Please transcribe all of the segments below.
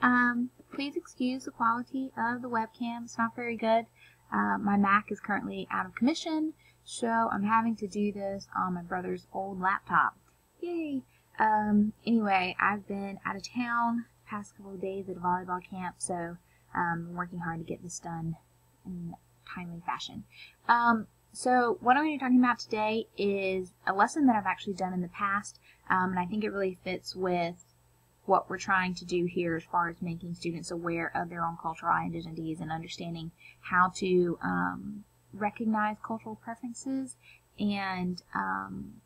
Um, please excuse the quality of the webcam. It's not very good. Uh, my Mac is currently out of commission, so I'm having to do this on my brother's old laptop. Yay! Um, anyway, I've been out of town past couple of days at a volleyball camp, so um, I'm working hard to get this done in timely fashion. Um, so what I'm going to be talking about today is a lesson that I've actually done in the past, um, and I think it really fits with what we're trying to do here as far as making students aware of their own cultural identities and understanding how to um, recognize cultural preferences and um,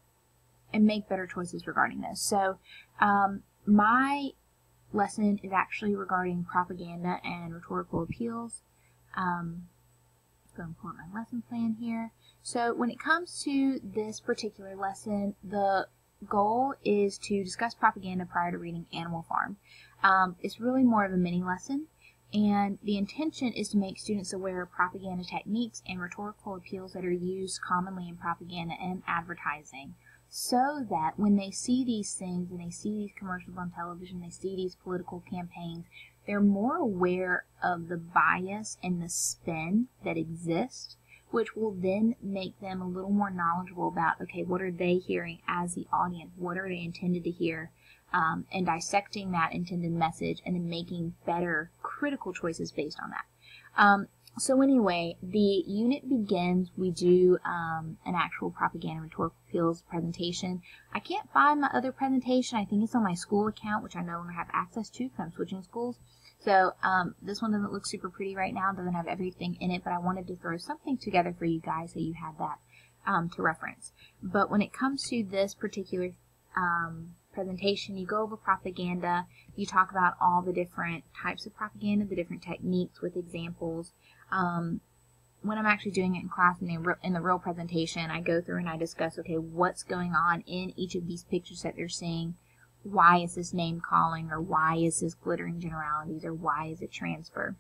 and make better choices regarding this. So um, my lesson is actually regarding propaganda and rhetorical appeals. Um, go pull up my lesson plan here. So when it comes to this particular lesson, the goal is to discuss propaganda prior to reading Animal Farm. Um, it's really more of a mini lesson, and the intention is to make students aware of propaganda techniques and rhetorical appeals that are used commonly in propaganda and advertising so that when they see these things and they see these commercials on television, they see these political campaigns, they're more aware of the bias and the spin that exists which will then make them a little more knowledgeable about okay, what are they hearing as the audience? What are they intended to hear? Um, and dissecting that intended message and then making better critical choices based on that. Um, so anyway, the unit begins, we do um, an actual propaganda rhetorical appeals presentation. I can't find my other presentation. I think it's on my school account, which I no longer have access to because I'm switching schools. So um, this one doesn't look super pretty right now, doesn't have everything in it, but I wanted to throw something together for you guys so you have that um, to reference. But when it comes to this particular um, presentation, you go over propaganda, you talk about all the different types of propaganda, the different techniques with examples. Um, when I'm actually doing it in class in the, in the real presentation, I go through and I discuss, okay, what's going on in each of these pictures that they're seeing, why is this name calling or why is this glittering generalities or why is it transfer.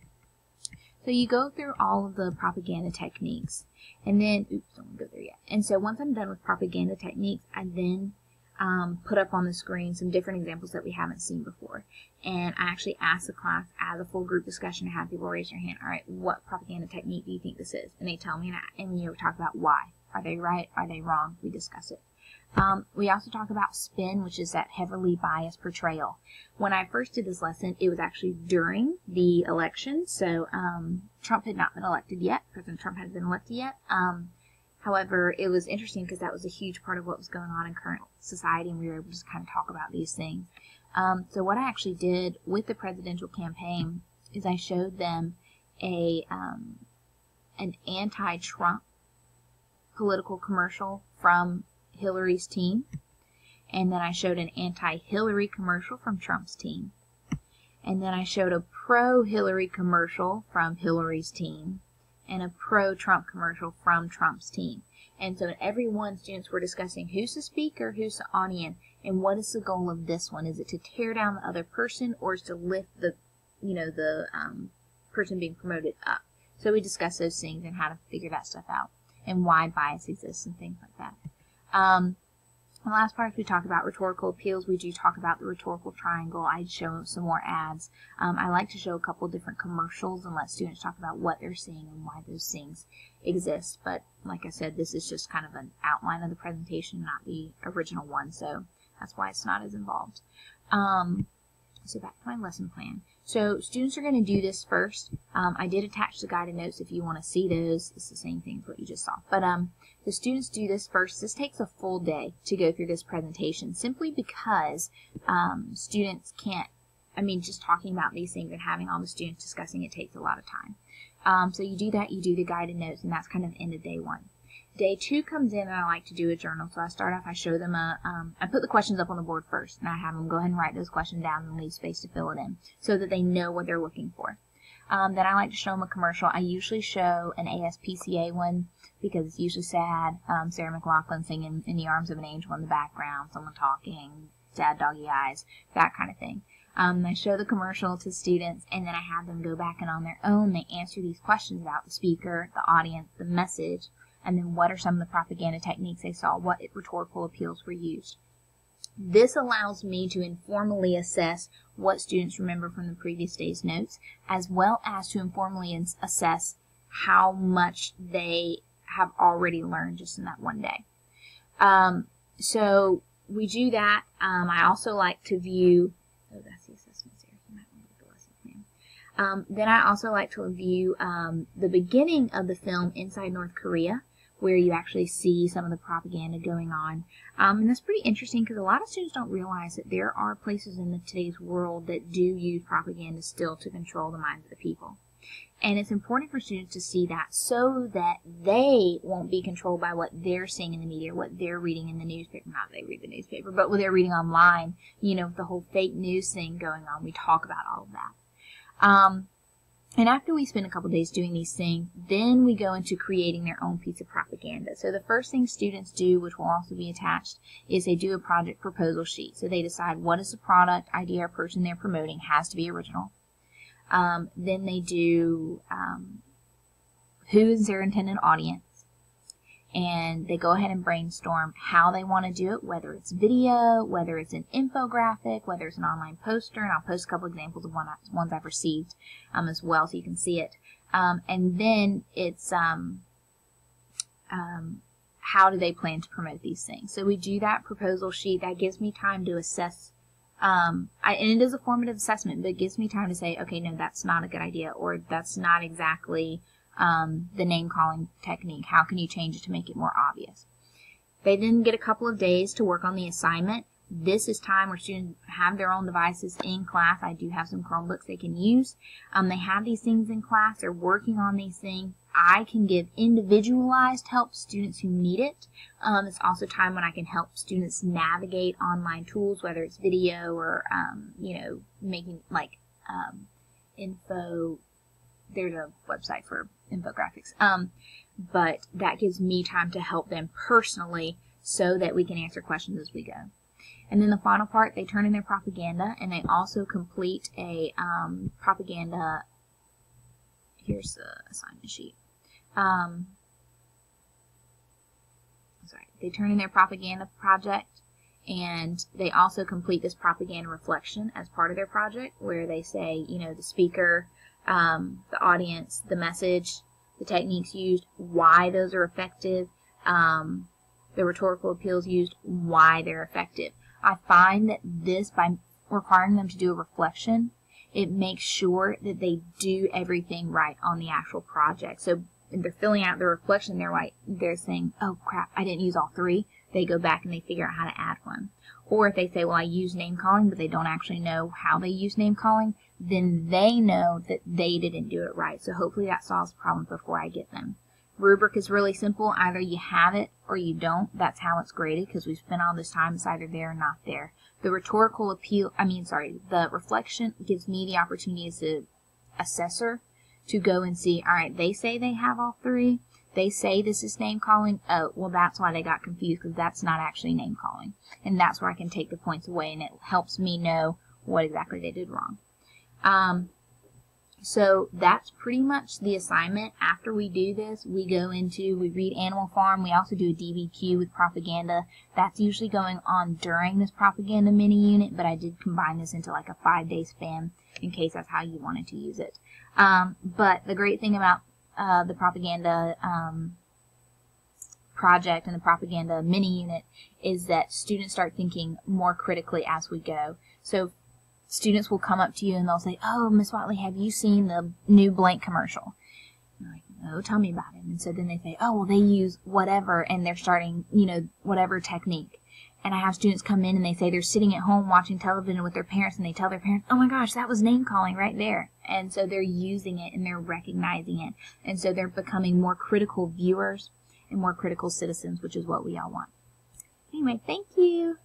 So you go through all of the propaganda techniques and then, oops, don't go there yet. And so once I'm done with propaganda techniques, I then um, put up on the screen some different examples that we haven't seen before. And I actually asked the class as a full group discussion to have people raise their hand. All right, what propaganda technique do you think this is? And they tell me that, and we talk about why. Are they right? Are they wrong? We discuss it. Um, we also talk about spin, which is that heavily biased portrayal. When I first did this lesson, it was actually during the election, so um, Trump had not been elected yet. President Trump hadn't been elected yet. Um, however, it was interesting because that was a huge part of what was going on in current society, and we were able to kind of talk about these things. Um, so what I actually did with the presidential campaign is I showed them a um, an anti-Trump political commercial from Hillary's team. And then I showed an anti-Hillary commercial from Trump's team. And then I showed a pro-Hillary commercial from Hillary's team and a pro-Trump commercial from Trump's team. And so in every one, students were discussing who's the speaker, who's the audience, and what is the goal of this one? Is it to tear down the other person or is to lift the, you know, the um, person being promoted up? So we discussed those things and how to figure that stuff out and why bias exists and things like that. Um, the last part, we talk about rhetorical appeals. We do talk about the rhetorical triangle. I'd show some more ads. Um, I like to show a couple different commercials and let students talk about what they're seeing and why those things exist. But like I said, this is just kind of an outline of the presentation, not the original one. So that's why it's not as involved. Um, so back to my lesson plan. So students are going to do this first. Um, I did attach the guided notes if you want to see those. It's the same thing as what you just saw. But um, the students do this first. This takes a full day to go through this presentation simply because um, students can't, I mean, just talking about these things and having all the students discussing it takes a lot of time. Um, so you do that, you do the guided notes, and that's kind of end of day one. Day two comes in and I like to do a journal. So I start off, I show them a, um, I put the questions up on the board first and I have them go ahead and write those questions down and leave space to fill it in so that they know what they're looking for. Um, then I like to show them a commercial. I usually show an ASPCA one because it's usually sad. Um, Sarah McLachlan singing In the Arms of an Angel in the background, someone talking, sad doggy eyes, that kind of thing. Um, I show the commercial to students and then I have them go back and on their own they answer these questions about the speaker, the audience, the message, and then what are some of the propaganda techniques they saw, what rhetorical appeals were used. This allows me to informally assess what students remember from the previous day's notes, as well as to informally assess how much they have already learned just in that one day. Um, so we do that. Um, I also like to view, oh, that's the assessments here. You might want to the lesson plan. Um, then I also like to view um, the beginning of the film Inside North Korea, where you actually see some of the propaganda going on. Um, and that's pretty interesting because a lot of students don't realize that there are places in the, today's world that do use propaganda still to control the minds of the people. And it's important for students to see that so that they won't be controlled by what they're seeing in the media, what they're reading in the newspaper. Not they read the newspaper, but what they're reading online. You know, the whole fake news thing going on. We talk about all of that. Um, and after we spend a couple days doing these things, then we go into creating their own piece of propaganda. So the first thing students do, which will also be attached, is they do a project proposal sheet. So they decide what is the product, idea, or person they're promoting has to be original. Um, then they do um, who is their intended audience. And they go ahead and brainstorm how they want to do it, whether it's video, whether it's an infographic, whether it's an online poster. And I'll post a couple examples of one, ones I've received um, as well so you can see it. Um, and then it's um, um, how do they plan to promote these things. So we do that proposal sheet. That gives me time to assess um, I, and it is a formative assessment, but it gives me time to say, okay, no, that's not a good idea, or that's not exactly um, the name calling technique. How can you change it to make it more obvious? They then get a couple of days to work on the assignment. This is time where students have their own devices in class. I do have some Chromebooks they can use. Um, they have these things in class. They're working on these things. I can give individualized help students who need it. Um, it's also time when I can help students navigate online tools, whether it's video or, um, you know, making like um, info. There's a website for infographics. Um, but that gives me time to help them personally so that we can answer questions as we go. And then the final part, they turn in their propaganda and they also complete a um, propaganda. Here's the assignment sheet. Um, sorry, they turn in their propaganda project and they also complete this propaganda reflection as part of their project where they say, you know, the speaker, um, the audience, the message, the techniques used, why those are effective, um, the rhetorical appeals used, why they're effective. I find that this, by requiring them to do a reflection, it makes sure that they do everything right on the actual project. So they're filling out the reflection, they're like, they're saying, oh crap, I didn't use all three. They go back and they figure out how to add one. Or if they say, well, I use name calling, but they don't actually know how they use name calling, then they know that they didn't do it right. So hopefully that solves the problem before I get them. Rubric is really simple. Either you have it or you don't. That's how it's graded because we've spent all this time. It's either there or not there. The rhetorical appeal, I mean, sorry, the reflection gives me the opportunity as an assessor to go and see, all right, they say they have all three. They say this is name calling. Oh, well, that's why they got confused because that's not actually name calling. And that's where I can take the points away and it helps me know what exactly they did wrong. Um, so that's pretty much the assignment. After we do this, we go into, we read Animal Farm. We also do a DBQ with propaganda. That's usually going on during this propaganda mini unit, but I did combine this into like a five day span in case that's how you wanted to use it. Um, but the great thing about uh, the propaganda um, project and the propaganda mini unit is that students start thinking more critically as we go. So students will come up to you and they'll say, "Oh, Miss Whatley, have you seen the new blank commercial?" Like, "No, tell me about it." And so then they say, "Oh, well, they use whatever, and they're starting, you know, whatever technique." And I have students come in and they say they're sitting at home watching television with their parents and they tell their parents, oh my gosh, that was name calling right there. And so they're using it and they're recognizing it. And so they're becoming more critical viewers and more critical citizens, which is what we all want. Anyway, thank you.